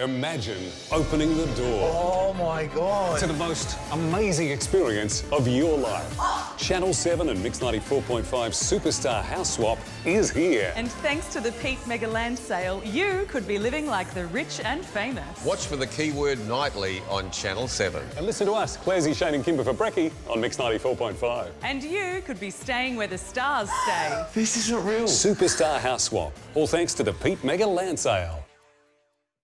Imagine opening the door Oh my God. to the most amazing experience of your life. Channel 7 and Mix 94.5 Superstar House Swap is here. And thanks to the Peet Mega Land sale, you could be living like the rich and famous. Watch for the keyword nightly on Channel 7. And listen to us, Claire Shane and Kymba for Brekkie on Mix 94.5. And you could be staying where the stars stay. This isn't real. Superstar House Swap, all thanks to the Peet Mega Land Sale.